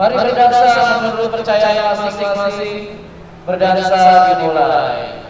Mari berdansa menurut percaya masing-masing. Berdansa dimulai.